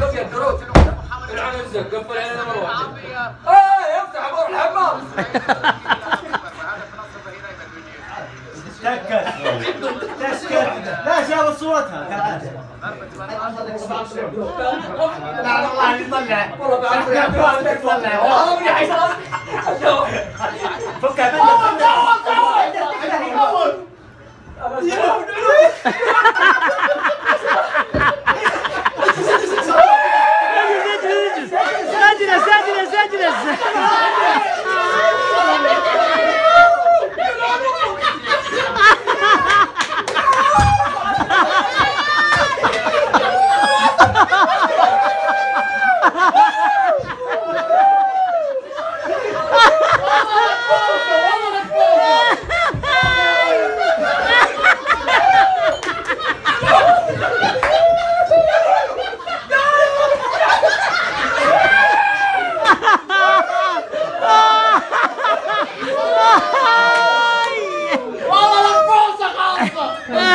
قفل الدروس العن نفسك قفل علينا مروحة آه افتح ابو الحمام تكت تسكت لا شاف صورتها كالعاده لا والله يطلع والله يا يطلع والله يا حساب فكها interessante. 哎。